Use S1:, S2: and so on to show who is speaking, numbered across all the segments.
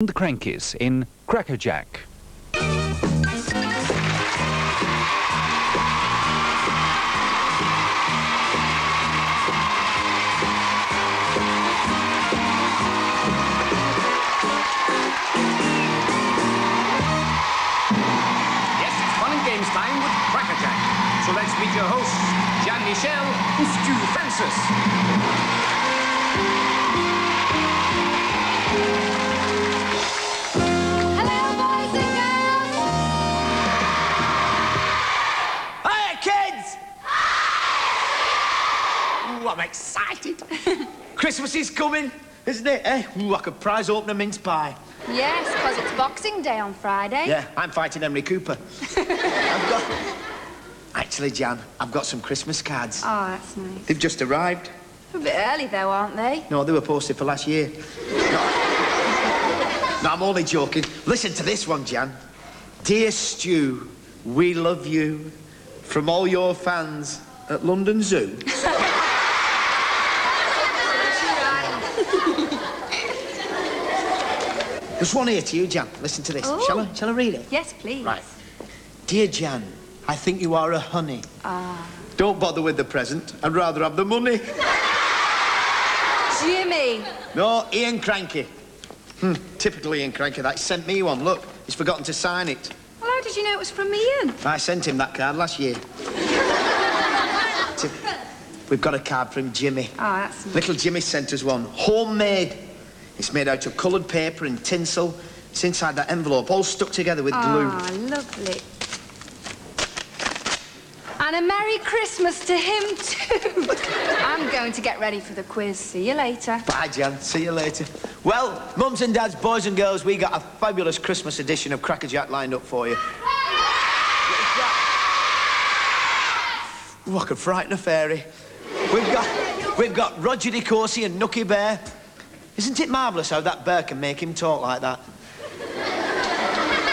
S1: The Krankies in Crackerjack.
S2: Yes, it's fun and games time with Crackerjack. So let's meet your hosts, Jan Michelle and Stu Francis.
S3: I'm excited. Christmas is coming, isn't it? Eh? Ooh, I could prize open a mince pie.
S4: Yes, because it's Boxing Day on Friday.
S3: Yeah, I'm fighting Henry Cooper. I've got... Actually, Jan, I've got some Christmas cards.
S4: Oh, that's nice.
S3: They've just arrived.
S4: A bit early, though, aren't they?
S3: No, they were posted for last year. No, no I'm only joking. Listen to this one, Jan. Dear Stu, we love you. From all your fans at London Zoo. There's one here to you, Jan. Listen to this.
S4: Oh.
S3: Shall I, shall I read it?
S4: Yes, please.
S3: Right. Dear Jan, I think you are a honey.
S4: Ah.
S3: Don't bother with the present. I'd rather have the money.
S4: Jimmy!
S3: No, Ian Krankie. Hmm, typical Ian Krankie. That sent me one. Look, he's forgotten to sign it.
S4: Well, how did you know it was from Ian?
S3: I sent him that card last year. We've got a card from Jimmy.
S4: Oh, that's.
S3: Little Jimmy sent us one. Homemade. It's made out of coloured paper and tinsel. It's inside that envelope, all stuck together with glue.
S4: Oh, lovely. And a Merry Christmas to him, too. I'm going to get ready for the quiz. See you later.
S3: Bye, Jan. See you later. Well, mums and dads, boys and girls, we got a fabulous Christmas edition of Crackerjack lined up for you. Ooh, I could frighten a fairy. We've got, we've got Roger De Courcy and Nookie Bear. Isn't it marvellous how that bear can make him talk like that?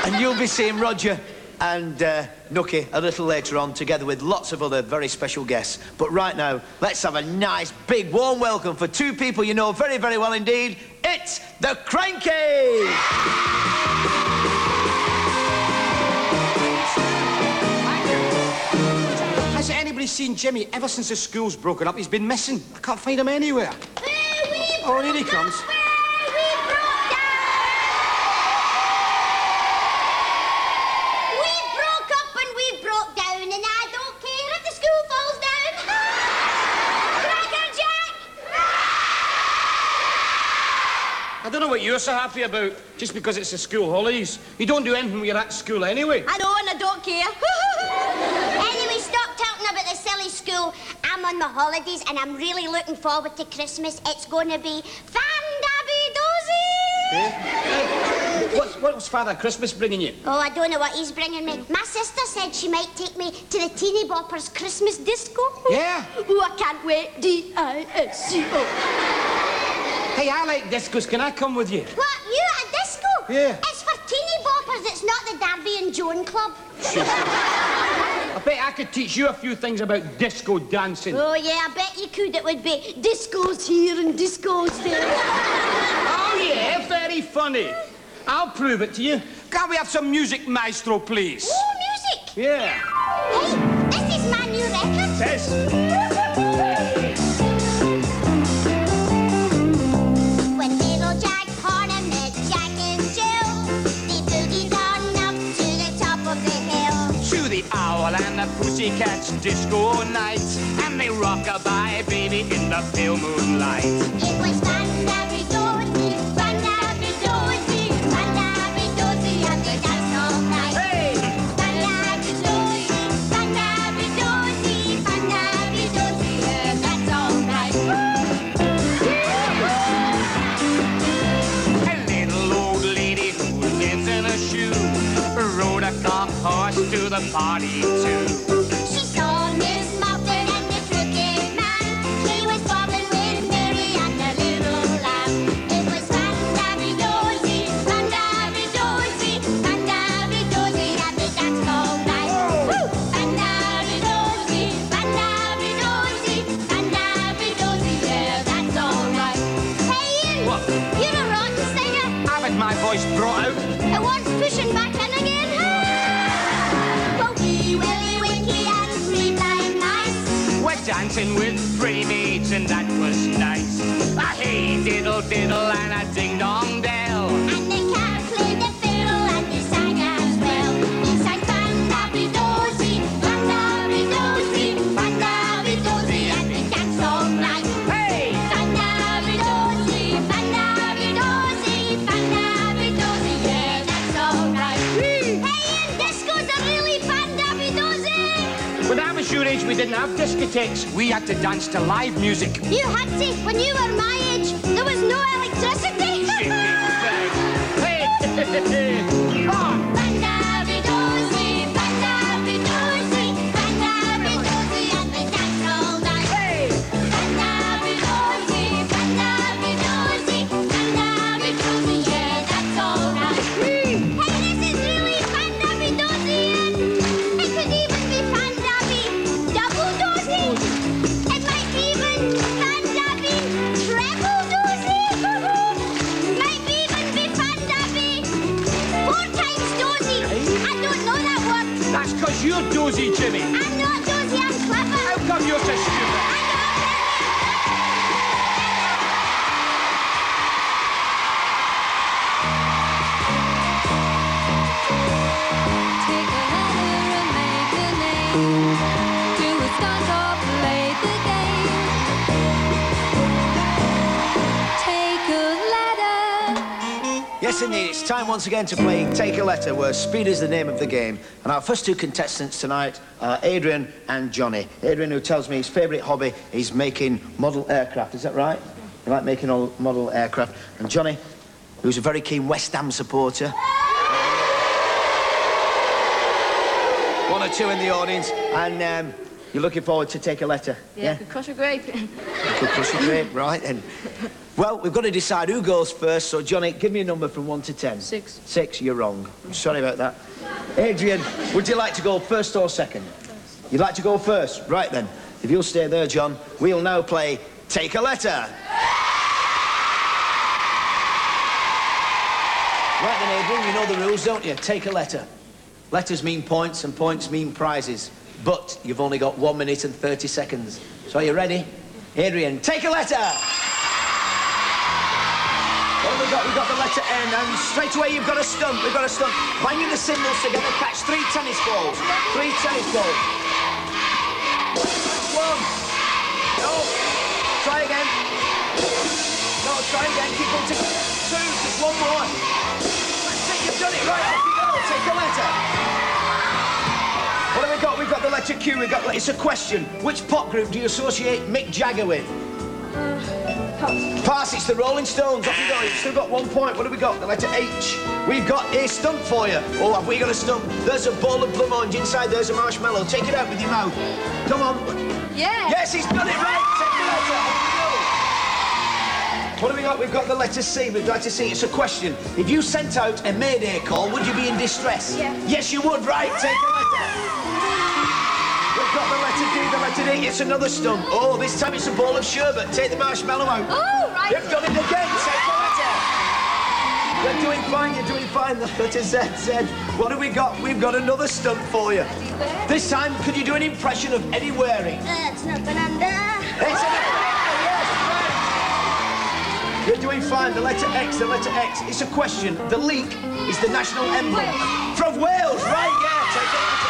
S3: And you'll be seeing Roger and uh, Nookie a little later on, together with lots of other very special guests. But right now, let's have a nice, big, warm welcome for two people you know very, very well indeed. It's the Krankie!
S2: Has anybody seen Jimmy ever since the school's broken up? He's been missing. I can't find him anywhere. Oh, here he comes.
S5: We broke up and we broke down, and I don't care if the school falls down. Crackerjack!
S2: I don't know what you're so happy about, just because it's the school holidays. You don't do anything when you're at school anyway.
S5: I know, and I don't care. anyway, stop talking about the silly school. I'm on the holidays, and I'm really looking forward to Christmas. It's going to be fan-dabby-dozy. Eh?
S2: What's, what's Father Christmas bringing you?
S5: Oh, I don't know what he's bringing me. My sister said she might take me to the Teeny Boppers Christmas disco.
S2: Yeah.
S5: Oh, I can't wait. D-I-S-C-O.
S2: Hey, I like discos. Can I come with you?
S5: What, you at a disco?
S2: Yeah.
S5: It's boppers, it's not the Darby and Joan Club.
S2: I bet I could teach you a few things about disco dancing.
S5: Oh, yeah, I bet you could. It would be discos here and discos there.
S2: Oh, yeah, very funny. I'll prove it to you. Can we have some music, maestro, please?
S5: oh, music.
S2: Yeah.
S5: Hey, this is my new record.
S2: Yes. Pussycats disco night. And they rock a bye baby in the pale moonlight.
S5: It was fun-dabby-dozy,
S2: the party too.
S6: To live music.
S5: You had to, when you were my
S3: It's time once again to play Take a Letter, where speed is the name of the game. And our first two contestants tonight are Adrian and Johnny. Adrian, who tells me his favourite hobby is making model aircraft. Is that right? You like making all model aircraft. And Johnny, who's a very keen West Ham supporter. One or two in the audience. And um, you're looking forward to Take a Letter.
S4: Yeah, could crush a grape.
S3: Good pushing grape, right then. Well, we've got to decide who goes first. So, Johnny, give me a number from one to ten.
S4: Six.
S3: Six, you're wrong. I'm Sorry about that. Adrian, would you like to go first or second? You'd like to go first? Right then. If you'll stay there, John, we'll now play Take a Letter. Right then, Adrian, you know the rules, don't you? Take a letter. Letters mean points and points mean prizes. But you've only got one minute and 30 seconds. So are you ready? Adrian, take a letter! What we got? We've got the letter N, and straight away you've got a stump. We've got a stunt. Banging the cymbals together, catch three tennis balls. Three tennis balls. One. No. Try again. No, try again. Keep on ticking. Two. Just one more. That's it. You've done it. Right. Off you go. Take a letter. We got? We've got the letter Q. We've got. It's a question. Which pop group do you associate Mick Jagger with? Pass, it's the Rolling Stones. Off you go. You've still got one point. What have we got? The letter H. We've got a stump for you. Oh, have we got a stump? There's a ball of blue orange. Inside there's a marshmallow. Take it out with your mouth. Come on.
S4: Yeah.
S3: Yes, he's done it right. Take the letter. Off you go. What have we got? We've got the letter C. We'd like to see. It's a question. If you sent out a mayday call, would you be in distress?
S4: Yeah.
S3: Yes, you would. Right. Take the letter. We've got the letter D, the letter D. It's another stump. Oh, this time it's a ball of sherbet. Take the marshmallow out.
S4: Oh, right.
S3: You've done it again. Take the letter. You're doing fine. You're doing fine. The letter Z, Z. What have we got? We've got another stunt for you. This time, could you do an impression of Eddie Waring?
S5: Uh, it's nothing under.
S3: It's an yes, right. You're doing fine. The letter X, the letter X. It's a question. The leek is the national emblem. From Wales, right? Yeah, take the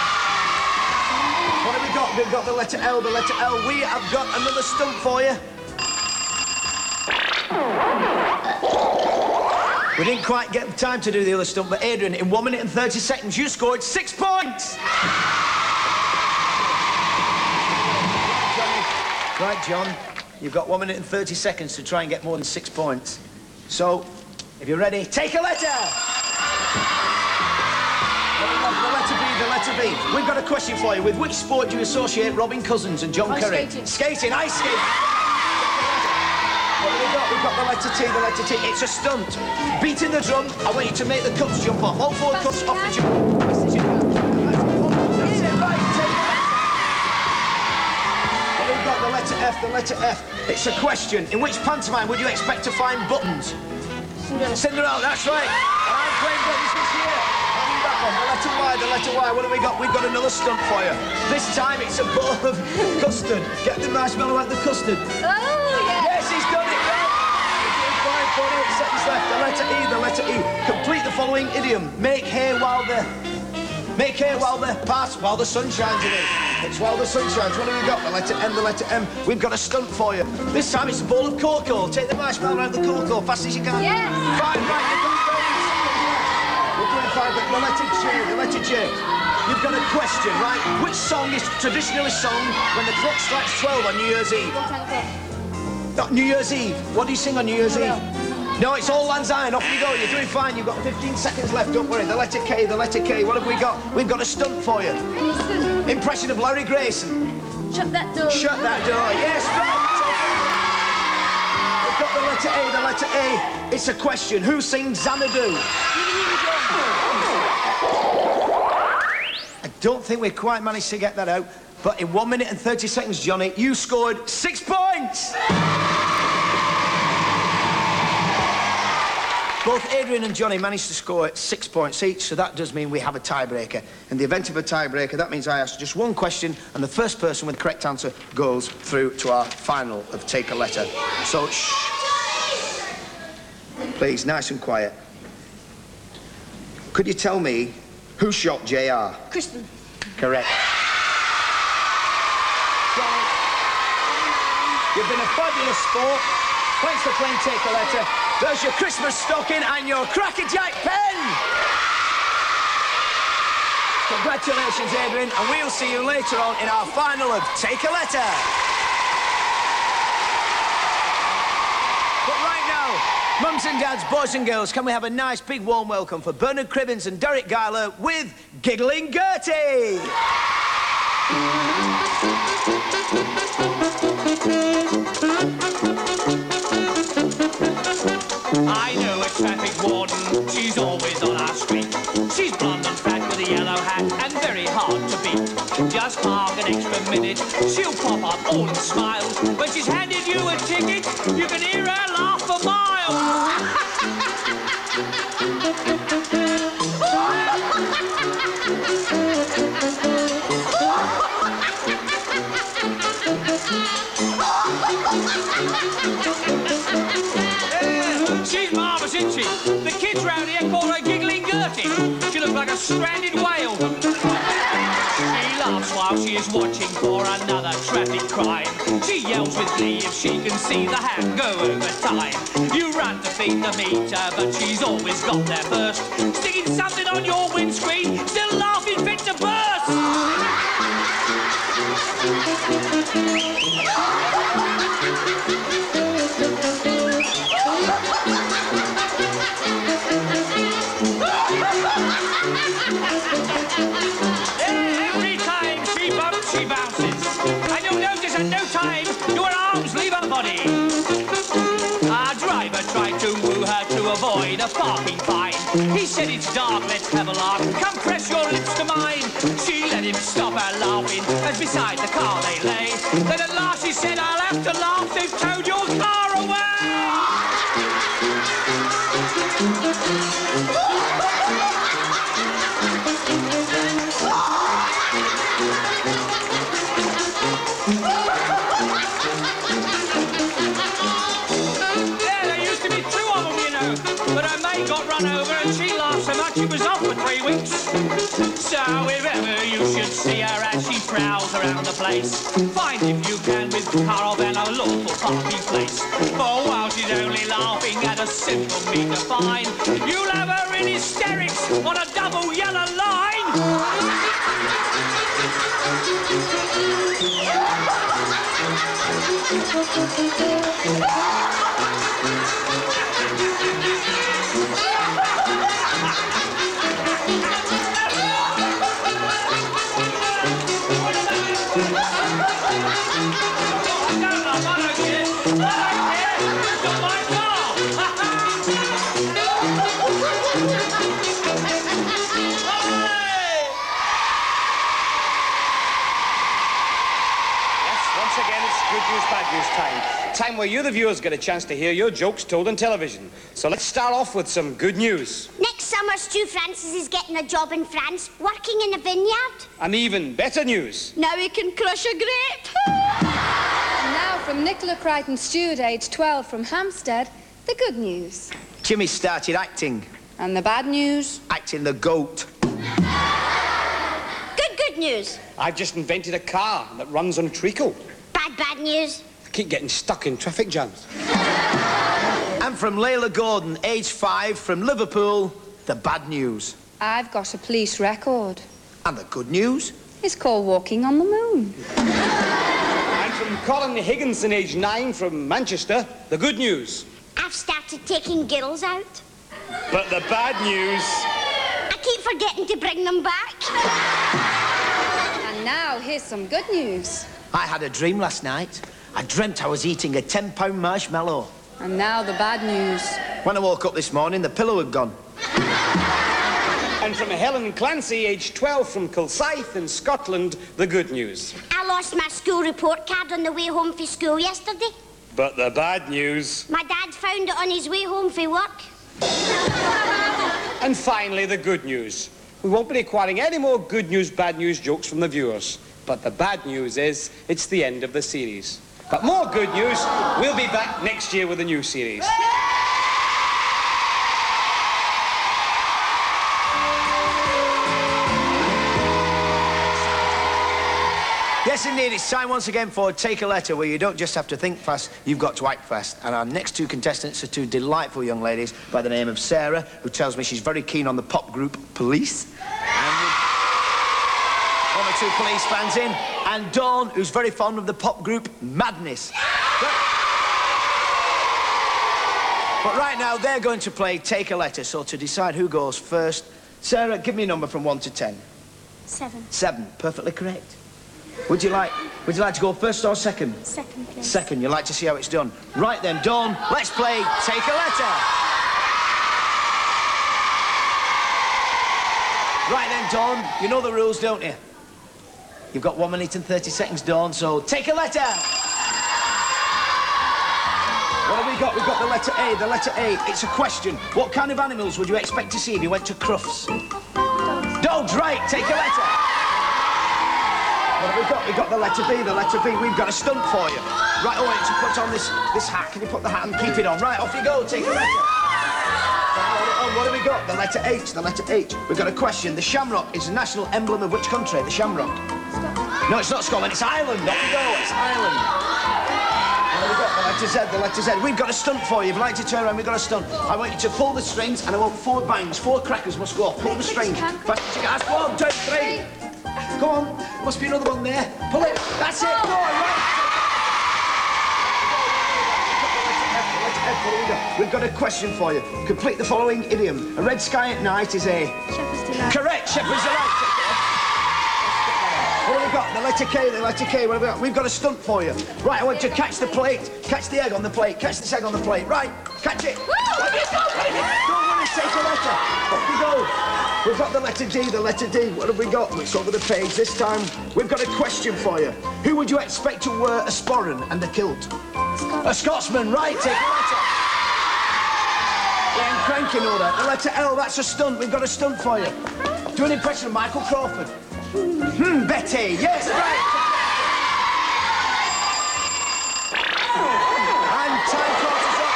S3: We've got the letter L, the letter L. We have got another stunt for you. We didn't quite get the time to do the other stunt, but Adrian, in one minute and 30 seconds, you scored six points. Right, John, you've got one minute and 30 seconds to try and get more than six points. So, if you're ready, take a letter! What have we got? The letter B, the letter B. We've got a question for you. With which sport do you associate Robin Cousins and John
S4: Ice
S3: Curry?
S4: skating.
S3: Skating, ice skating. What have we got? We've got the letter T, the letter T. It's a stunt. Beating the drum, I want you to make the cups jump off. All four cups off the jump. That's it, right, take it. Well, we've got the letter F, the letter F. It's a question. In which pantomime would you expect to find buttons? Cinderella. Cinderella, that's right. And I've one. The letter Y, the letter Y. What have we got? We've got another stunt for you. This time it's a bowl of custard. Get the marshmallow out of the custard.
S4: Oh, yeah.
S3: Yes, he's done it. Right. Five, 48 seconds left. The letter E, the letter E. Complete the following idiom. Make hay while the... Make hay while the... Pass while the sun shines in it. It's while the sun shines. What have we got? The letter M, the letter M. We've got a stunt for you. This time it's a bowl of cocoa. Take the marshmallow out of the cocoa fast as you can.
S4: Yes.
S3: Five, right. We're doing five, but the letter J, the letter J. You've got a question, right? Which song is traditionally sung when the clock strikes 12 on New Year's Eve? Not New Year's Eve. What do you sing on New Year's Eve? No, it's Auld Lang Syne. Off you go. You're doing fine. You've got 15 seconds left. Don't worry. The letter K, the letter K. What have we got? We've got a stunt for you. Impression of Larry Grayson.
S7: Shut that door.
S3: Shut that door. Yes, right. We've got the letter A, the letter A. It's a question. Who sings Xanadu? I don't think we quite managed to get that out. But in one minute and 30 seconds, Johnny, you scored six points. Both Adrian and Johnny managed to score six points each, so that does mean we have a tiebreaker. In the event of a tiebreaker, that means I ask just one question, and the first person with the correct answer goes through to our final of Take a Letter. So, shh. Please, nice and quiet. Could you tell me who shot JR?
S7: Kristin.
S3: Correct. You've been a fabulous sport. Thanks for playing Take a Letter. There's your Christmas stocking and your Crackerjack pen. Congratulations, Adrian, and we'll see you later on in our final of Take a Letter. But right now, mums and dads, boys and girls, can we have a nice big warm welcome for Bernard Cribbins and Deryck Guyler with Giggling Gertie?
S8: I know a traffic warden, she's always on our street. She's blonde and fat with a yellow hat and very hard to beat. Just park an extra minute, she'll pop up all in smiles. When she's handed you a ticket, you can hear her laugh for miles. She's marvellous, isn't she? The kids round here call her Giggling Gertie. She looks like a stranded whale. She laughs while she is watching for another traffic crime. She yells with glee if she can see the hand go over time. You run to feed the meter, but she's always got there first. Sticking something on your windscreen, still laughing fit to burst. Our driver tried to woo her to avoid a parking fine. He said it's dark, let's have a laugh. Come press your lips to mine. She let him stop her laughing as beside the car they lay. Then at last she said, I'll have to laugh, they've towed your car away. Run over and she laughed so much she was off for three weeks. So if ever you should see her as she prowls around the place, find if you can with car or a lawful parking place. For while she's only laughing at a simple meter fine, you'll have her in hysterics on a double yellow line.
S9: good news, bad news time. Time where you, the viewers, get a chance to hear your jokes told on television. So let's start off with some good news.
S5: Next Summer Stu Francis is getting a job in France, working in a vineyard.
S9: And even better news.
S4: Now he can crush a grape. now from Nicola Crichton Stewart, age 12, from Hampstead, the good news.
S3: Jimmy started acting,
S4: And the bad news?
S3: acting the goat.
S5: Good, good news.
S9: I've just invented a car that runs on treacle.
S5: Bad, bad news.
S9: I keep getting stuck in traffic jams.
S3: And from Layla Gordon, age five, from Liverpool, the bad news.
S4: I've got a police record.
S3: And the good news?
S4: It's called Walking on the Moon.
S9: And from Colin Higginson, age nine, from Manchester, the good news.
S5: I've started taking girls out.
S9: But the bad news.
S5: I keep forgetting to bring them back.
S4: And now here's some good news.
S3: I had a dream last night. I dreamt I was eating a 10 pound marshmallow.
S4: And now the bad news.
S3: When I woke up this morning, the pillow had gone.
S9: And from Helen Clancy, aged 12, from Kilsyth in Scotland, the good news.
S5: I lost my school report card on the way home from school yesterday.
S9: But the bad news.
S5: My dad found it on his way home from work.
S9: And finally, the good news. We won't be requiring any more good news, bad news jokes from the viewers. But the bad news is it's the end of the series. But more good news, we'll be back next year with a new series.
S3: Yes, indeed, it's time once again for Take a Letter, where you don't just have to think fast, you've got to act fast. And our next two contestants are two delightful young ladies by the name of Sarah, who tells me she's very keen on the pop group Police. And one or two police fans in. And Dawn, who's very fond of the pop group Madness. But, right now, they're going to play Take a Letter, so to decide who goes first, Sarah, give me a number from one to ten.
S5: Seven.
S3: Seven, perfectly correct. Would you like would you like to go first or second?
S5: Second, please.
S3: Second, you like to see how it's done. Right then, Dawn, let's play Take a Letter. Right then, Dawn, you know the rules, don't you? You've got one minute and 30 seconds, Dawn, so take a letter. What have we got? We've got the letter A, the letter A. It's a question. What kind of animals would you expect to see if you went to Crufts? Dogs, right, take a letter. What have we got? We've got the letter B, the letter B. We've got a stunt for you. Right, oh, wait, to put on this, this hat. Can you put the hat and keep it on? Right, off you go, take a letter. Oh, what have we got? The letter H, the letter H. We've got a question. The shamrock is the national emblem of which country? The shamrock. No, it's not Scotland, it's Ireland. Off we go, it's Ireland. We got? The letter Z, the letter Z. We've got a stunt for you. If you'd like to turn around, we've got a stunt. I want you to pull the strings, and I want four bangs. Four crackers must go off. Pull the strings. Fast as you can. One, two, three. Come on. Must be another one there. Pull it. That's it. Go on, right. We've got a question for you. Complete the following idiom. A red sky at night is a...
S5: Shepherd's delight.
S3: Correct, Shepherd's Delight. Got? The letter K, the letter K. What have we got? We've got a stunt for you. Right, I want you to catch the plate. Catch the egg on the plate. Catch this egg on the plate. Right, catch it. Let it go, let it go. Don't worry, take a letter. Off we go. We've got the letter D, the letter D. What have we got? It's over the page. This time, we've got a question for you. Who would you expect to wear a sporran and a kilt? A Scotsman, right, take a letter. Ian Krankie know that. The letter L, that's a stunt. We've got a stunt for you. Do an impression of Michael Crawford. Hmm, Betty, yes, right. And time crosses up.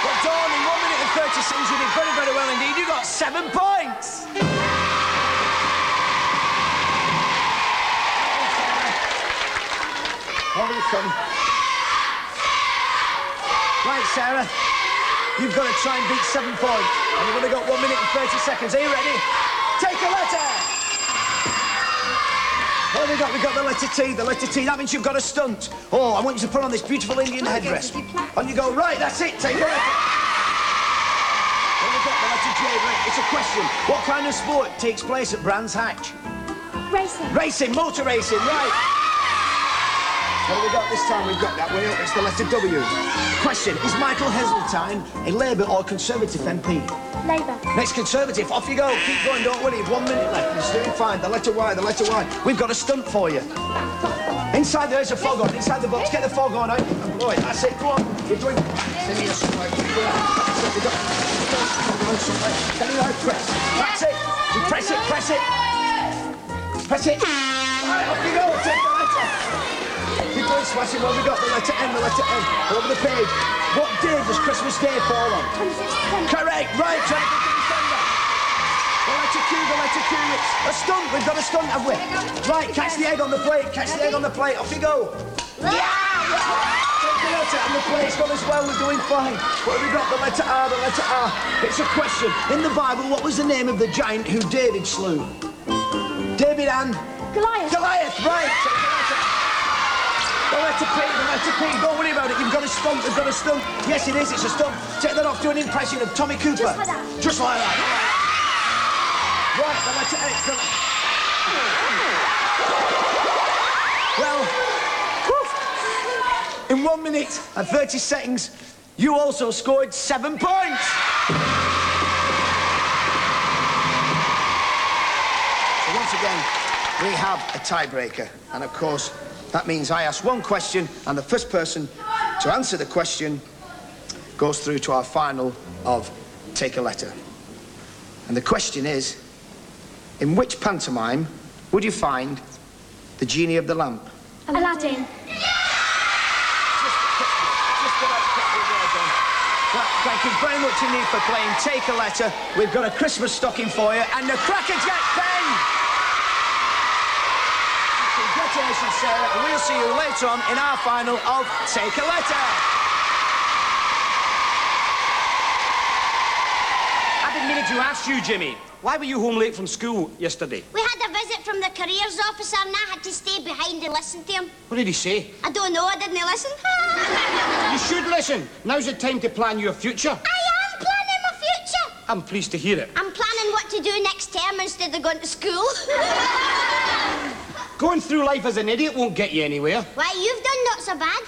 S3: But Dawn, in one minute and 30 seconds, you did very, very well indeed. You got seven points. Hold it, son. Right, Sarah. You've got to try and beat seven points. And you've only got one minute and 30 seconds. Are you ready? Take a letter! What have we got? We've got the letter T, the letter T. That means you've got a stunt. Oh, I want you to put on this beautiful Indian headdress. And you go. Right, that's it. Take a letter. What have got? The letter J. Right, it's a question. What kind of sport takes place at Brands Hatch?
S5: Racing.
S3: Racing, motor racing, right. What have we got this time? We've got that way up. It's the letter W. Question, is Michael Heseltine a Labour or Conservative MP?
S5: Labour.
S3: Next Conservative, off you go. Keep going, don't worry. You've one minute left. You're doing fine. The letter Y, the letter Y. We've got a stunt for you. Inside there's a fog on. Inside the box. Get the fog on out and blow it. That's it. Go on. You're doing... Send me a on. That's it. We've got- on something. Tell you press. It. Press it, press it. Going smashing. What have we got? The letter N, the letter N. Over the page. What day does Christmas Day fall on? Correct. Right. 25th of December. The letter Q, the letter Q. A stunt. We've got a stunt, have we? Right. Catch the egg on the plate. Catch the egg on the plate. Off you go. Take the letter and the plate's gone as well. We're doing fine. What have we got? The letter R, the letter R. It's a question. In the Bible, what was the name of the giant who David slew? David and
S5: Goliath.
S3: Goliath, right. Take the letter. The letter P, the letter P. Don't worry about it. You've got a stump, You've got a stump. Yes, it is. It's a stump. Take that off. Do an impression of Tommy Cooper.
S5: Just like that.
S3: Just like that. Right, the letter X. The well, whew, in one minute and 30 seconds, you also scored seven points. So once again, we have a tiebreaker. And of course, that means I ask one question, and the first person to answer the question goes through to our final of Take a Letter. And the question is In which pantomime would you find the genie of the lamp?
S5: Aladdin.
S3: Thank you very much indeed for playing Take a Letter. We've got a Christmas stocking for you and a Cracker Jack pen. Congratulations, Sarah, and we'll see you later on in our final of Take a Letter.
S9: I didn't mean to ask you, Jimmy. Why were you home late from school yesterday?
S5: We had a visit from the careers officer and I had to stay behind and listen to him.
S9: What did he say?
S5: I don't know, I didn't listen.
S9: You should listen. Now's the time to plan your future.
S5: I am planning my future.
S9: I'm pleased to hear it.
S5: I'm planning what to do next term instead of going to school.
S9: Going through life as an idiot won't get you anywhere.
S5: Why, you've done not so bad.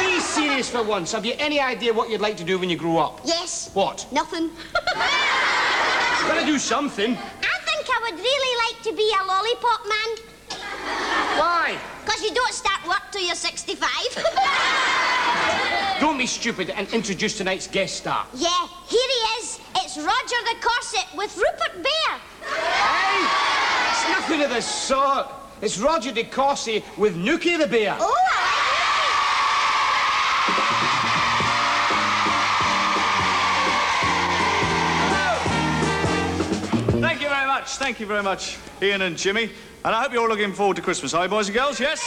S9: Be serious for once. Have you any idea what you'd like to do when you grow up?
S5: yes.
S9: What?
S5: Nothing.
S9: Gotta do something.
S5: I think I would really like to be a lollipop man.
S9: Why?
S5: Because you don't start work till you're 65.
S9: Don't be stupid and introduce tonight's guest star.
S5: yeah, here he is. It's Roger the Corset with Rupert Bear.
S9: Hey! It's nothing of the sort. It's Roger de Courcy with Nookie the bear.
S5: Oh, I
S10: Thank you very much. Thank you very much, Ian and Jimmy. And I hope you're all looking forward to Christmas, Hi, boys and girls? Yes?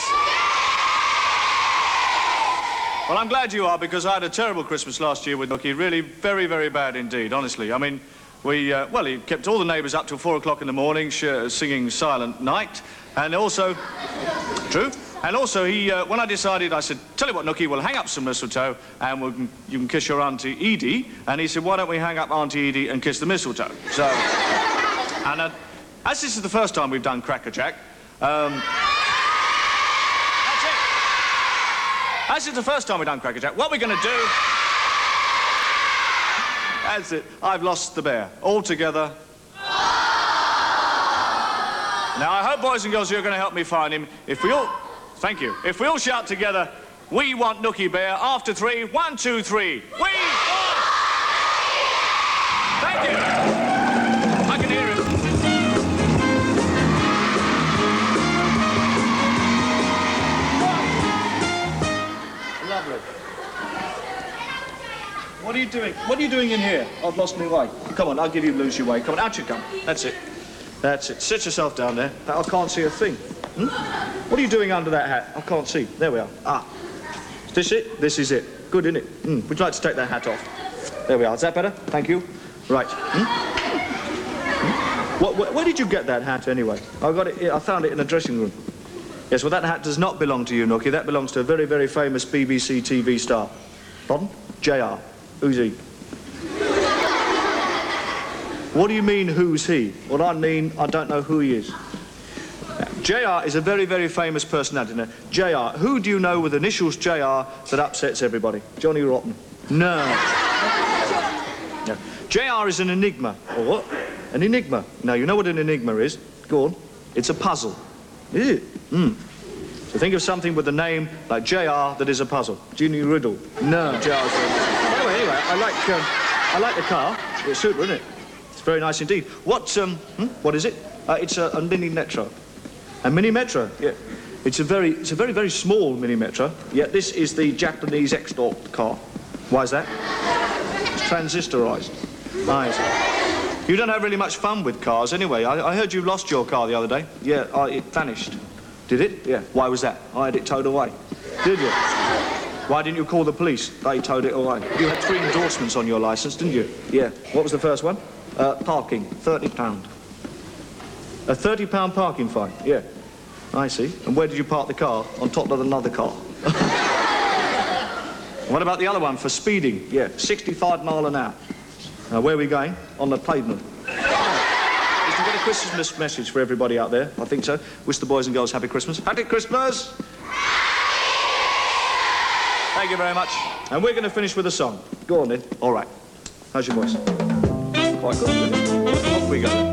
S10: Well, I'm glad you are because I had a terrible Christmas last year with Nookie. Really, very, very bad indeed, honestly. I mean, we, uh, well, he kept all the neighbours up till four o'clock in the morning sh- singing Silent Night. And also, true. And also, he, uh, when I decided, I said, tell you what, Nookie, we'll hang up some mistletoe and we'll, you can kiss your Auntie Edie. And he said, why don't we hang up Auntie Edie and kiss the mistletoe? So, and uh, as this is the first time we've done Crackerjack, um, that's it. As it's the first time we've done Crackerjack, what are we're going to do... That's it. I've lost the bear. Altogether. Now, I hope, boys and girls, you're going to help me find him. If we all... Thank you. If we all shout together, we want Nookie Bear. After three, one, two, three. We What are you doing? What are you doing in here? I've lost my way. Come on, I'll give you lose your way. Come on, out you come. That's it. That's it. Sit yourself down there. I can't see a thing. Hmm? What are you doing under that hat? I can't see. There we are. Ah. Is this it? This is it. Good, isn't it? Hmm. Would you like to take that hat off? There we are. Is that better? Thank you. Right. Hmm? Hmm? What, where, where did you get that hat anyway? I got it. I found it in a dressing room. Yes, well, that hat does not belong to you, Nookie. That belongs to a very, very famous BBC TV star. Pardon? JR. Who's he? What do you mean, who's he? What I mean, I don't know who he is. JR is a very, very famous personality. Now, JR, who do you know with initials JR that upsets everybody? Johnny Rotten. No. no. JR is an enigma. Or what? An enigma. Now, you know what an enigma is? Go on. It's a puzzle. Is it? Hmm. So think of something with a name like JR that is a puzzle. Ginny Riddle. No. JR is a... Anyway, anyway, I like... Um, I like the car. It's super, isn't it? It's very nice indeed. What, um, hmm? what is it? Uh, it's a, a mini metro. A mini metro, yeah. It's a very, it's a very, very small mini metro. Yet this is the Japanese export car. Why is that? It's transistorized. Nice. You don't have really much fun with cars anyway. I, I heard you lost your car the other day. Yeah, uh, it vanished. Did it? Yeah. Why was that? I had it towed away. Did you? Why didn't you call the police? They towed it away. You had three endorsements on your license, didn't you? Yeah. What was the first one? Uh, parking, thirty pound. A thirty pound parking fine. Yeah. I see. And where did you park the car? On top of another car. what about the other one for speeding? Yeah, 65 mile an hour. Now, where are we going? On the pavement. Is to get a Christmas message for everybody out there? I think so. Wish the boys and girls happy Christmas. Happy Christmas! Thank you very much. And we're going to finish with a song. Go on then. All right. How's your voice? Quite good, we go.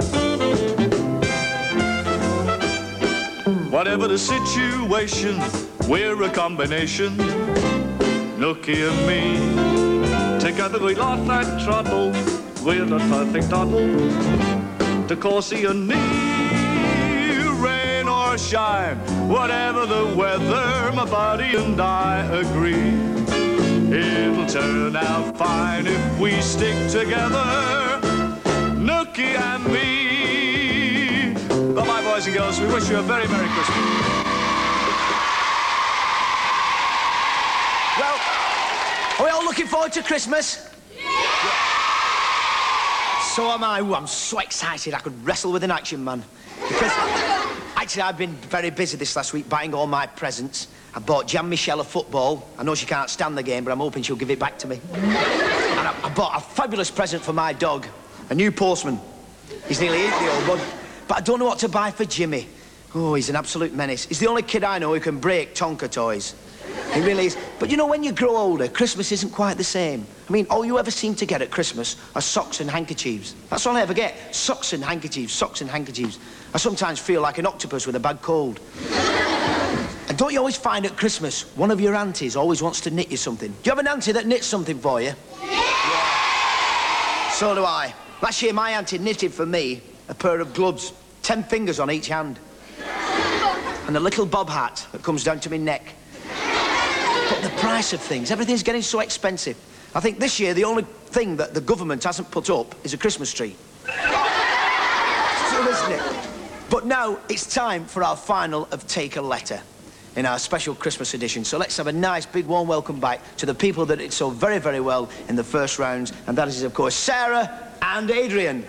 S10: Whatever the situation, we're a combination. Nookie and me. Together we laugh and trouble. We're the perfect double. De Courcy and me. Rain or shine. Whatever the weather, my body and I agree. It'll turn out fine if we stick together. Nookie and me. Bye-bye, boys and girls. We wish you a very Merry Christmas.
S3: Well, are we all looking forward to Christmas? So am I. Ooh, I'm so excited I could wrestle with an action man. Because actually, I've been very busy this last week buying all my presents. I bought Jan Michelle a football. I know she can't stand the game, but I'm hoping she'll give it back to me. And I, I bought a fabulous present for my dog, a new postman. He's nearly eight, the old bug. But I don't know what to buy for Jimmy. Oh, he's an absolute menace. He's the only kid I know who can break Tonka toys. He really is. But you know, when you grow older, Christmas isn't quite the same. I mean, all you ever seem to get at Christmas are socks and handkerchiefs. That's all I ever get. Socks and handkerchiefs, socks and handkerchiefs. I sometimes feel like an octopus with a bad cold. and don't you always find at Christmas, one of your aunties always wants to knit you something? Do you have an auntie that knits something for you? Yeah. So do I. Last year, my auntie knitted for me a pair of gloves, ten fingers on each hand. And a little bob hat that comes down to my neck. Price of things, everything's getting so expensive. I think this year the only thing that the government hasn't put up is a Christmas tree. so, isn't it? But now it's time for our final of Take a Letter in our special Christmas edition. So let's have a nice big warm welcome back to the people that did so very, very well in the first rounds. And that is, of course, Sarah and Adrian.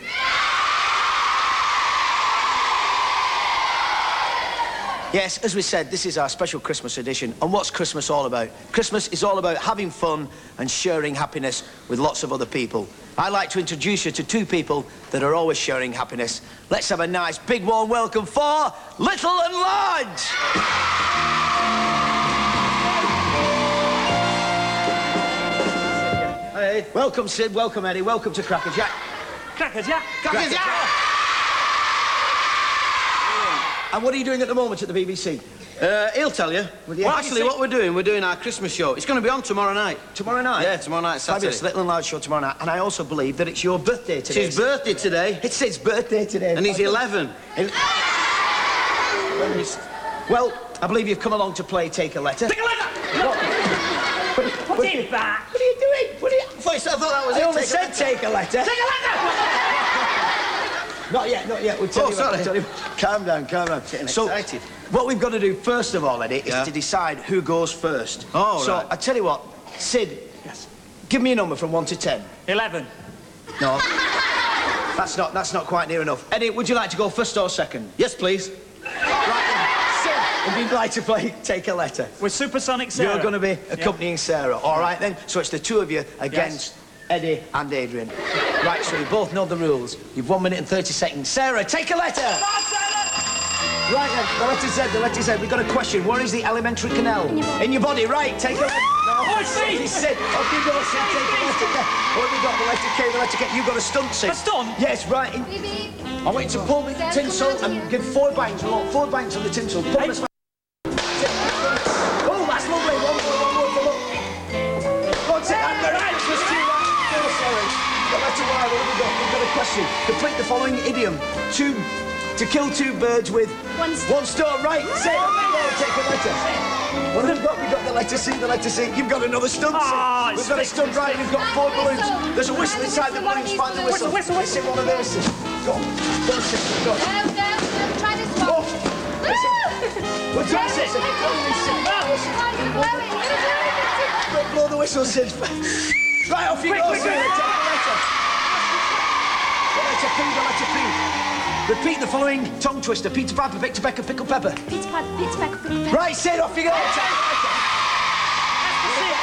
S3: Yes, as we said, this is our special Christmas edition. And what's Christmas all about? Christmas is all about having fun and sharing happiness with lots of other people. I'd like to introduce you to two people that are always sharing happiness. Let's have a nice big warm welcome for Little and Large. Hey, welcome, Sid. Welcome, Eddie. Welcome to Crackerjack.
S8: Crackers, yeah?
S3: And what are you doing at the moment at the BBC?
S11: Uh, he'll tell you.
S3: You?
S11: Well, actually, what we're doing, we're doing our Christmas show. It's going to be on tomorrow night.
S3: Tomorrow night?
S11: Yeah, tomorrow night, Saturday.
S3: Fabulous. Little and Large show tomorrow night. And I also believe that it's your birthday today.
S11: It's his birthday today,
S3: It's his birthday today.
S11: and he's 11.
S3: Well, I believe you've come along to play Take a Letter.
S8: Take a letter! Put it back!
S3: What are you doing? What are you...
S11: I thought that was
S3: I
S11: it.
S3: only
S11: Take
S3: said take a letter.
S8: Take a letter!
S3: Not yet, not yet. We'll tell
S11: Oh,
S3: you.
S11: sorry.
S3: We'll tell you. Calm down, calm down.
S11: Getting
S3: so,
S11: excited.
S3: what we've got to do first of all, Eddie, is
S11: Yeah.
S3: to decide who goes first.
S11: Oh,
S3: so,
S11: right.
S3: I tell you what, Sid,
S8: Yes.
S3: give me a number from one to ten.
S8: Eleven.
S3: No. That's not, that's not quite near enough. Eddie, would you like to go first or second?
S11: Yes, please.
S3: Right then. Sid, would you like to play Take a Letter?
S8: With Supersonic Sarah.
S3: You're going to be accompanying Sarah. All right then. So it's the two of you against
S8: Yes.
S3: Eddie and Adrian. Right. So you both know the rules. You've one minute and thirty seconds. Sarah, take a letter. Right then. The letter Z. The letter Z. We've got a question. Where is the alimentary canal? In your body. Right. Take a letter. No.
S8: Oh,
S3: said. Off you go, Sid. Take a letter. Yeah. What have we got? The letter K. The letter K. You've got a stunt, Sid.
S8: A stunt?
S3: Yes. Right. In-
S4: Beep, beep.
S3: I want you to pull the tinsel and give four bangs. We want four bangs on the tinsel. Pull. Following idiom. Two, to kill two birds with
S5: One stone.
S3: One stone. Right. Say it. There, take a letter. What have we got? We've got the letter C, the letter C. You've got another stunt.
S9: Ah,
S3: We've got a stunt right. We've got four balloons. There's a whistle inside the balloons. Find the whistle.
S9: Whistle, whistle,
S3: It's in one of those. Go on. Go on, sister. Go on.
S4: No, no, no, try this one.
S3: Oh, Well, try it, sister. Don't blow the whistle, Sid. Right, off you
S9: Quick,
S3: go,
S9: quick,
S3: Sarah.
S9: quick.
S3: Take the letter. The letter P, the letter P. Repeat the following tongue twister. Peter Piper, Victor Becker, Pickle Pepper.
S5: Peter Pan, Peter Pan, Peter Pan.
S3: Right, Sid, off you go. Take the letter.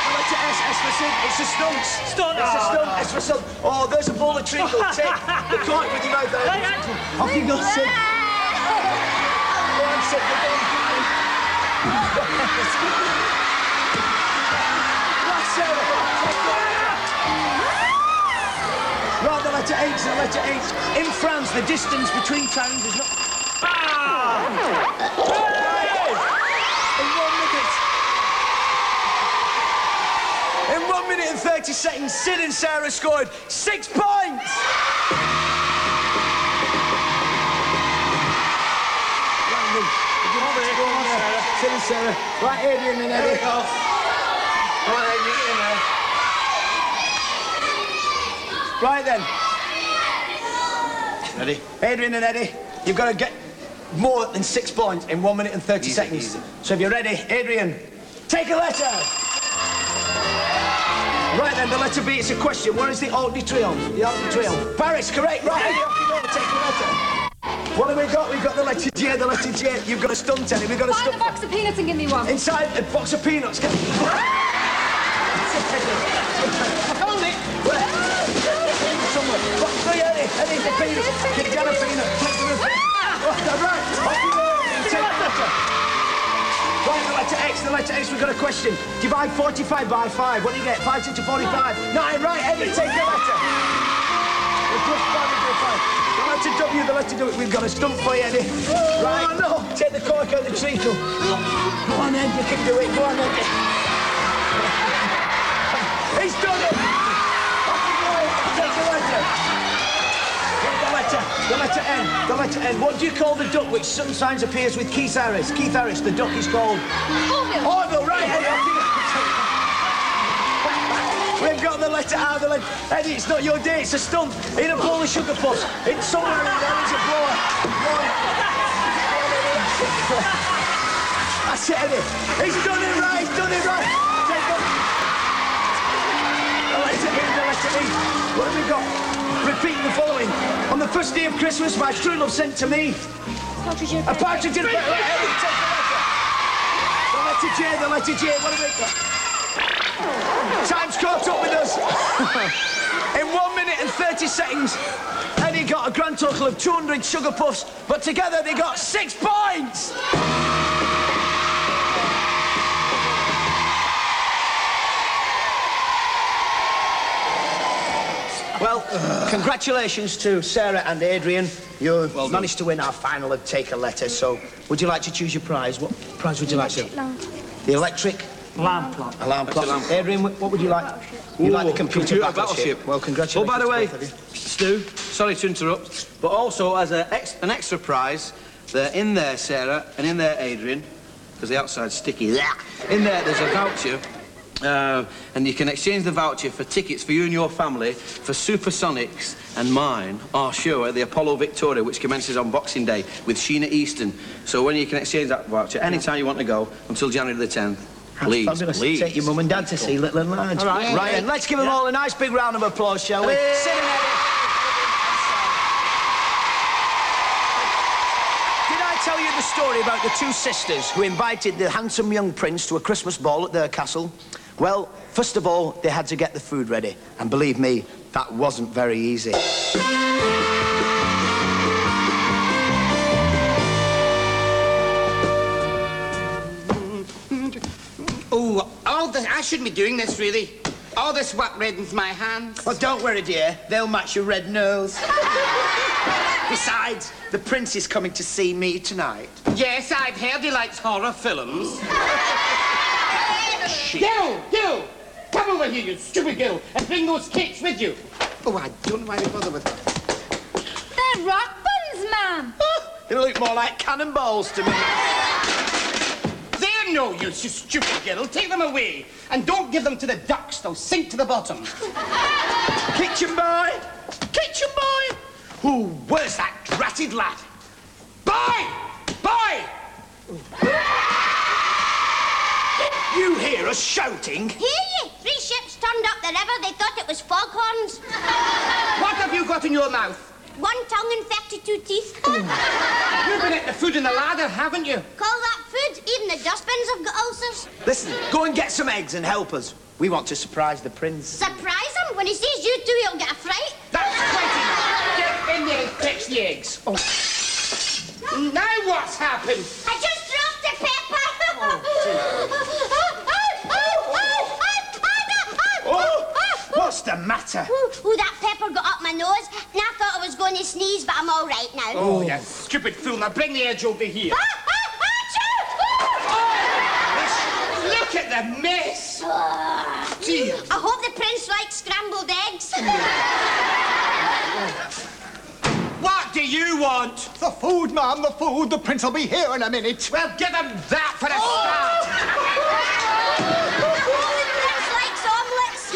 S3: The letter S, S for Sid. It's a stunt.
S9: Stunt.
S3: It's a
S9: Oh,
S3: stunt. S for stunt. Oh, there's a ball of treacle. Take the cork with your mouth there.
S9: Hey, hey.
S3: Off you go, Sid. Right, the letter H, letter H. In France, the distance between towns is not... Ah! In one minute. In one minute and 30 seconds, Sid and Sarah scored six points! Right, then. Would you like to go on there? Sid and Sarah. Right, Adrian and Eddie. Right, Adrian, in there. Right then.
S11: Ready?
S3: Adrian and Eddie, you've got to get more than six points in one minute and 30
S11: Easy,
S3: seconds.
S11: easy.
S3: So if you're ready, Adrian, take a letter. Right then, the letter B, is a question. Where is the Arc de Triomphe? The Arc de Triomphe. Paris, correct. Right, Eddie, off you go. Take a letter. What have we got? We've got the letter J, the letter J. You've got a stunt, Eddie. We've got a
S4: Find a
S3: stunt.
S4: box of peanuts and give me one.
S3: Inside a box of peanuts. Eddie. Eddie, the peanuts. Get down a peanut. Take a Oh, right. Off you go. Take the letter. Right, the letter X, the letter X, we've got a question. Divide 45 by 5. What do you get? 5 to 45. Nine, right, Eddie, take the letter. The into. The letter W, the letter W. We've got a stump for you, Eddie. Right, no. Take the cork out of the treacle. Go on, Ed, you can do it. Go on, Ed. He's done it. The letter N. The letter N. What do you call the duck which sometimes appears with Keith Harris? Keith Harris, the duck is called...
S4: Orville.
S3: Orville, right, Eddie. off you go. We've got the letter R, the letter... Eddie, it's not your day, it's a stunt. In a bowl of sugar puffs. It's somewhere in there is a blower. That's it, Eddie. He's done it right, he's done it right. The... The letter E, the letter E. What have we got? Repeat the following. On the first day of Christmas, my true love sent to me
S5: Partridge a
S3: partridge in a pear. The letter. J, the letter J. What have got? Time's caught up with us. In one minute and 30 seconds, Eddie got a grand total of 200 sugar puffs, but together they got six points. Well, congratulations to Sarah and Adrian. You managed to win our final of Take a Letter, so would you like to choose your prize? What prize would you like to? The electric
S9: Lamp clock.
S3: alarm clock. Adrian, what would you like? You like the computer,
S11: computer
S3: battleship.
S11: battleship.
S3: Well, congratulations.
S11: Oh, by the way,
S3: both of.
S11: Stu, sorry to interrupt, but also as a ex- an extra prize, they're in there, Sarah, and in there, Adrian, because the outside's sticky. In there, there's a voucher, uh, and you can exchange the voucher for tickets for you and your family for Supersonics and mine, our show at the Apollo Victoria, which commences on Boxing Day with Sheena Easton. So when you can exchange that voucher anytime you want to go until January the 10th, please,
S3: Fabulous.
S11: please.
S3: Take your mum and dad to see Little and Large.
S11: All right.
S3: Right, then, let's give them all a nice big round of applause, shall we?
S11: Hey.
S3: Sit in, Did I tell you the story about the two sisters who invited the handsome young prince to a Christmas ball at their castle? Well, first of all, they had to get the food ready. And believe me, that wasn't very easy.
S2: Oh, all this, I shouldn't be doing this, really. All this what reddens my hands.
S3: Well, don't worry, dear. They'll match your red nose. Besides, the prince is coming to see me tonight.
S2: Yes, I've heard he likes horror films. Gil! Gil! Come over here, you stupid Gil, and bring those cakes with you. Oh, I don't know why they bother with them.
S4: They're rock buns, ma'am.
S3: They look more like cannonballs to me.
S2: They're no use, you stupid girl. Take them away. And don't give them to the ducks. They'll sink to the bottom.
S3: Kitchen boy! Kitchen boy! Ooh, where's that dratted lad? Boy! Boy! Oh. You hear us shouting?
S5: Hear ye? Three ships turned up the river. They thought it was foghorns.
S2: What have you got in your mouth?
S5: One tongue and 32 teeth.
S2: You've been at the food in the ladder, haven't you?
S5: Call that food? Even the dustbins have got ulcers.
S3: Listen, go and get some eggs and help us. We want to surprise the prince.
S5: Surprise him. When he sees you two, he'll get a fright.
S2: That's enough. Get in there and fetch the eggs. Oh. Now what's happened?
S5: I just dropped the pepper.
S3: Oh, what's the matter?
S5: Ooh, ooh, that pepper got up my nose, and I thought I was going to sneeze, but I'm all right now.
S2: Oh, you stupid fool. Now bring the edge over here.
S5: Ah,
S2: Look at the mess.
S5: ah,
S2: Dear.
S5: I hope the prince likes scrambled eggs.
S2: What do you want?
S6: The food, ma'am, the food. The prince will be here in a minute.
S2: Well, give him that for a
S5: the prince likes omelets.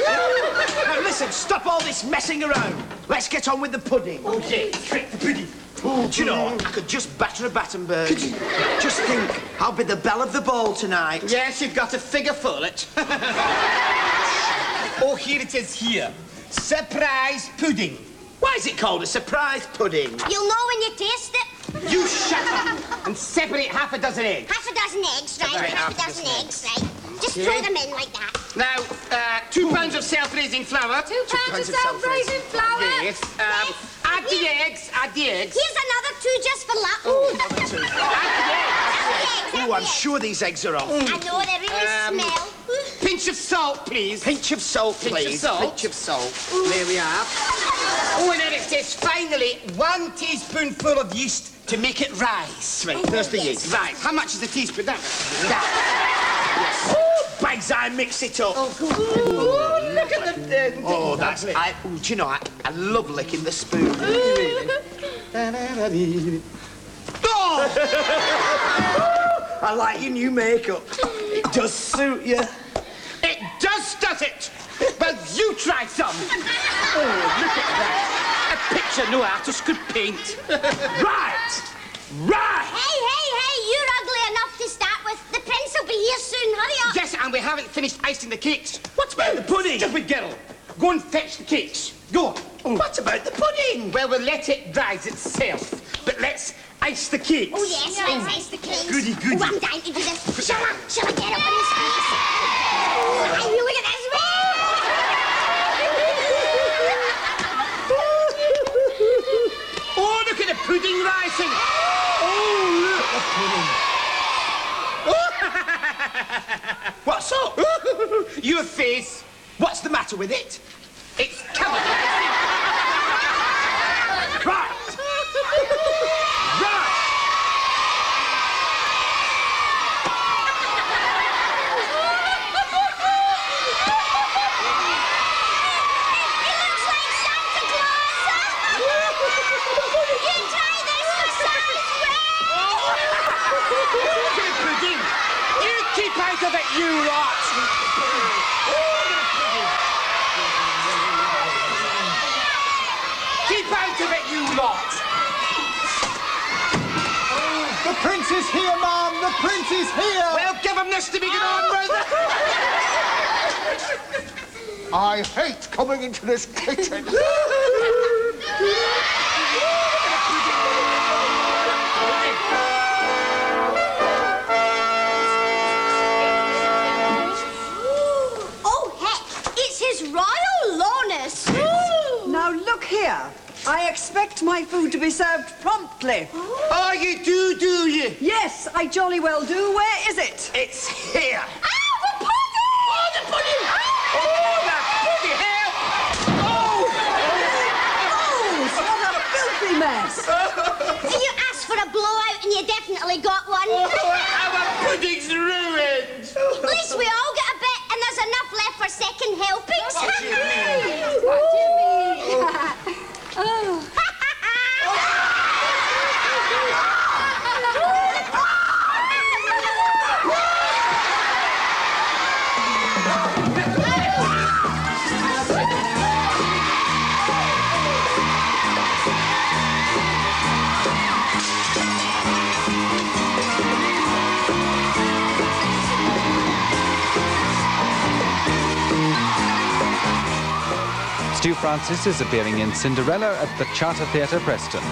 S3: Now listen, stop all this messing around. Let's get on with the pudding.
S2: Oh, yeah, trick the pudding.
S3: Oh, do you know, I could just batter a Battenberg. Just think, I'll be the belle of the ball tonight.
S2: Yes, you've got a figure for it. oh, here it is here. Surprise pudding.
S3: Why is it called a surprise pudding?
S5: You'll know when you taste it.
S2: You shut up and separate half a dozen eggs.
S5: Half a dozen eggs, right?
S2: Right,
S5: half a dozen eggs, right? Just
S2: Okay.
S5: throw them in like that.
S2: Now, uh, two pounds of self-raising flour. Two
S4: pounds of self-raising flour.
S2: Yes. Um, add the eggs. Add the eggs.
S5: Here's another two just for luck.
S2: Add the eggs.
S3: Oh, I'm sure these eggs are off.
S5: I know they really
S2: Um,
S5: smell.
S2: Pinch of salt, please.
S3: Pinch of salt, please.
S2: Pinch of
S3: please.
S2: salt.
S3: Pinch of salt.
S2: There we are. Oh, and then it says finally one teaspoonful of yeast to make it rise.
S3: Right, there's the yeast.
S2: Right. How much is a teaspoon? That. that.
S3: Oh, bags, I mix it up.
S2: Oh, look at the. Uh, the
S3: Oh, that's... I, oh, do you know, I, I love licking the spoon. Oh! I like your new makeup. It does suit you.
S2: It does, does it? Well, you try some. Oh, look at that. A picture no artist could paint.
S3: Right! Right!
S5: Hey, hey, hey, you're ugly enough to start with. The prince will be here soon. Hurry up.
S2: Yes, and we haven't finished icing the cakes.
S3: What about the pudding?
S2: Stupid girl. Go and fetch the cakes. Go.
S3: Oh, what about the pudding?
S2: Well, we'll let it rise itself. But let's ice the cakes.
S5: Oh, yes, let's oh. ice the cakes.
S2: Goody, goody.
S5: Oh, I'm dying to do this. Shall I, shall I get up on his face? Hey, look at this.
S2: Oh, look at the pudding rising. Oh, look.
S3: What's up?
S2: Your face.
S3: What's the matter with it?
S2: It's covered.
S3: Right! right!
S5: It looks like Santa Claus. you try this for size,
S2: Look at the pudding. You keep out of it, you lot. Keep out of it, you lot.
S6: The prince is here, ma'am. The prince is here.
S2: Well, give him this to be good on with.
S6: I hate coming into this kitchen.
S1: Francis is appearing in Cinderella at the Charter Theatre, Preston.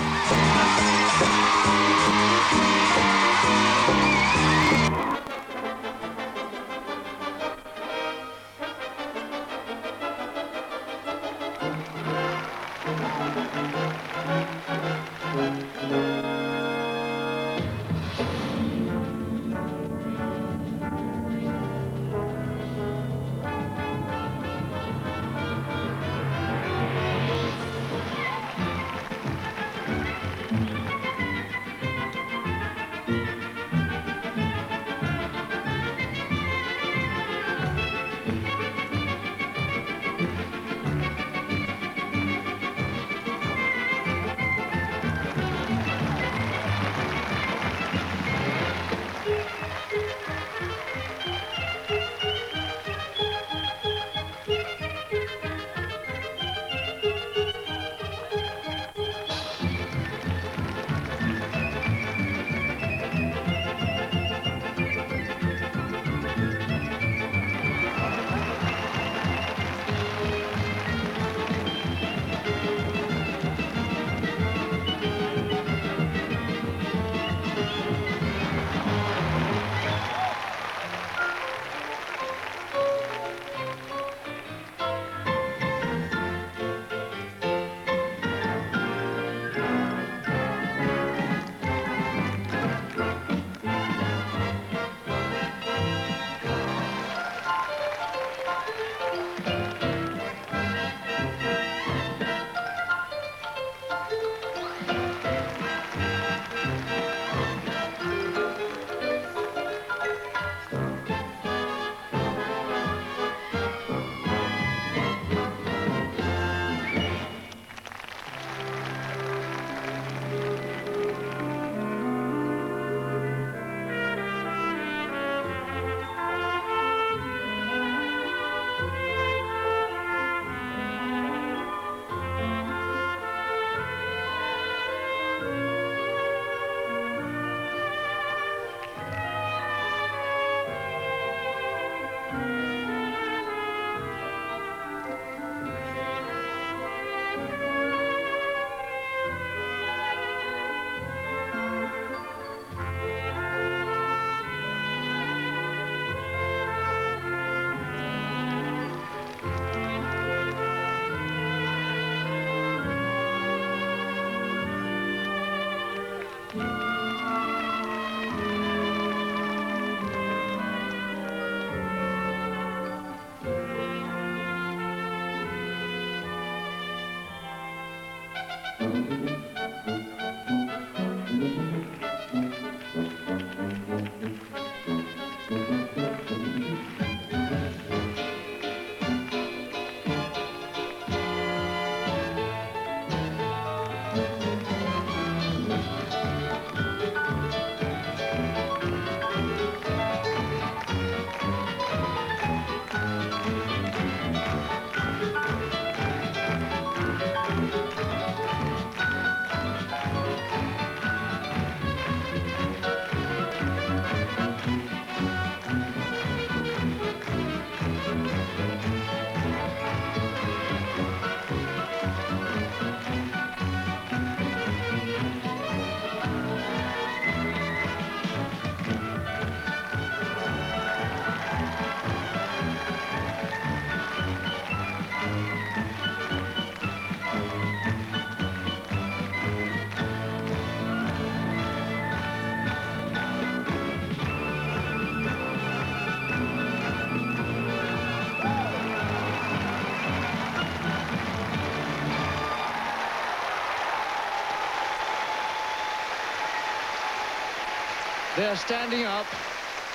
S12: They're standing up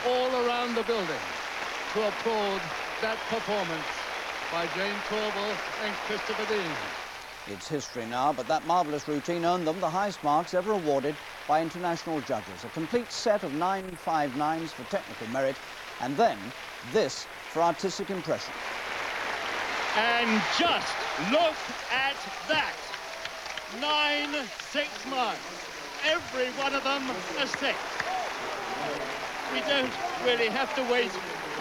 S12: all around the building to applaud that performance by Jayne Torvill and Christopher Dean.
S13: It's history now, but that marvellous routine earned them the highest marks ever awarded by international judges. A complete set of 959s for technical merit, and then this for artistic impression.
S12: And just look at that. Nine six marks. Every one of them a six. We don't really have to wait.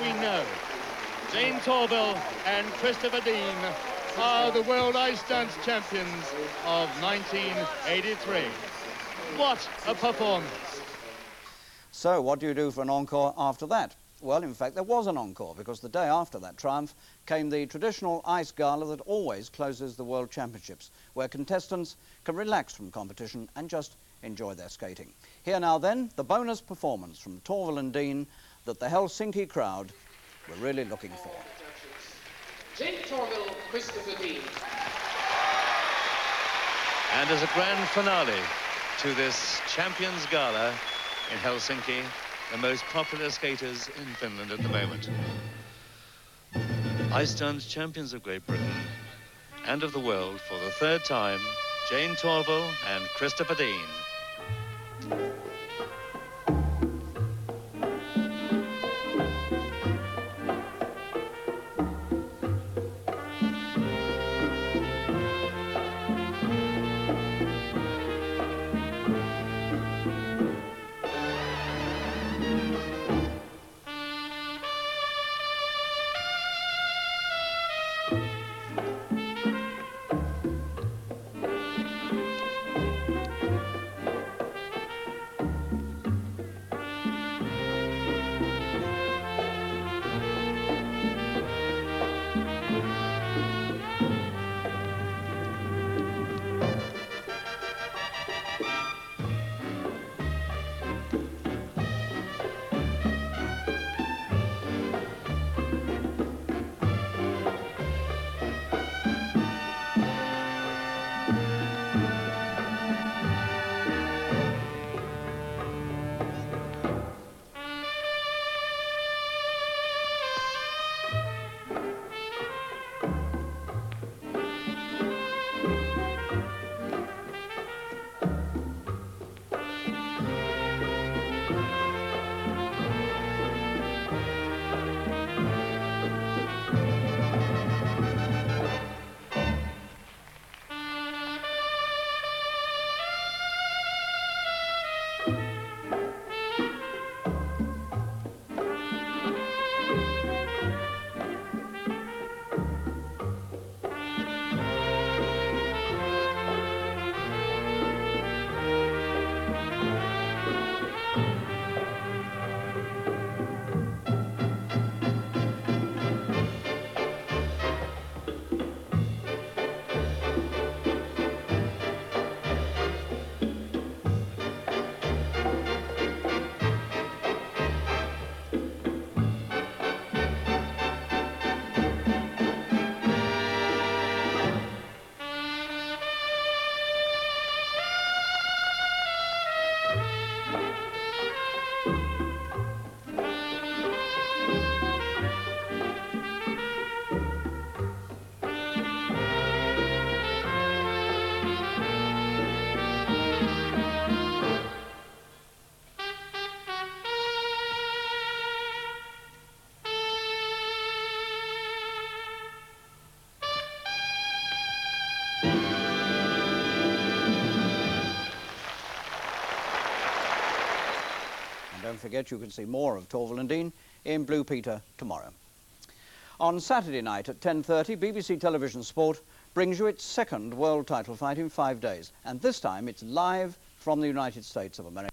S12: We know. Jayne Torvill and Christopher Dean are the world ice dance champions of 1983. What a performance!
S13: So what do you do for an encore after that? Well, in fact, there was an encore because the day after that triumph came the traditional ice gala that always closes the World Championships, where contestants can relax from competition and just enjoy their skating. Here now then, the bonus performance from Torvill and Dean that the Helsinki crowd were really looking for.
S14: Jayne Torvill, Christopher Dean.
S15: And as a grand finale to this Champions Gala in Helsinki, the most popular skaters in Finland at the moment. Ice dance champions of Great Britain and of the world for the third time, Jayne Torvill and Christopher Dean.
S13: And don't forget you can see more of Torvill and Dean in Blue Peter tomorrow. On Saturday night at 10.30, BBC Television Sport brings you its second world title fight in five days. And this time it's live from the United States of America.